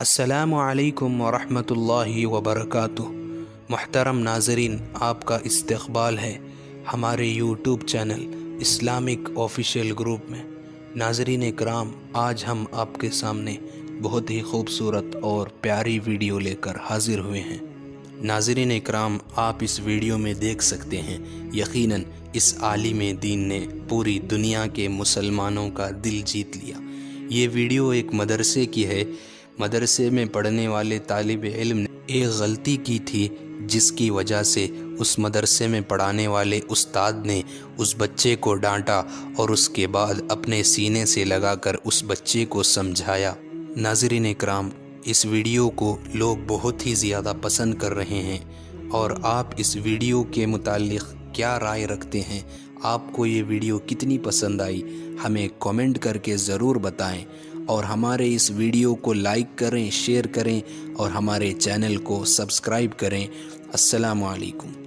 असलकम वरहमतुल्लाहि वबरकातुह मोहतरम नाजरीन आपका इस्तकबाल है हमारे YouTube channel Islamic official group में नाजरीन कराम आज हम आपके सामने बहुत ही खूबसूरत और प्यारी वीडियो लेकर हाजिर हुए हैं नाजरीन कराम आप इस वीडियो में देख सकते हैं यकीनन इस आलिम दीन ने पूरी दुनिया के मुसलमानों का दिल जीत लिया ये वीडियो एक मदरसे की है मदरसे में पढ़ने वाले तालिब इल्म ने एक गलती की थी, जिसकी वजह से उस मदरसे में पढ़ाने वाले उस्ताद ने उस बच्चे को डांटा और उसके बाद अपने सीने से लगाकर उस बच्चे को समझाया। नाजरीन कराम इस वीडियो को लोग बहुत ही ज़्यादा पसंद कर रहे हैं और आप इस वीडियो के मुतालिक क्या राय रखते हैं? आपको ये वीडियो कितनी पसंद आई? हमें कमेंट करके ज़रूर बताएँ। और हमारे इस वीडियो को लाइक करें, शेयर करें और हमारे चैनल को सब्सक्राइब करें। अस्सलाम वालेकुम